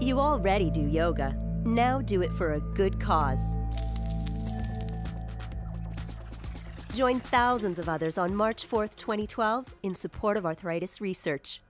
You already do yoga. Now do it for a good cause. Join thousands of others on March 4th, 2012 in support of arthritis research.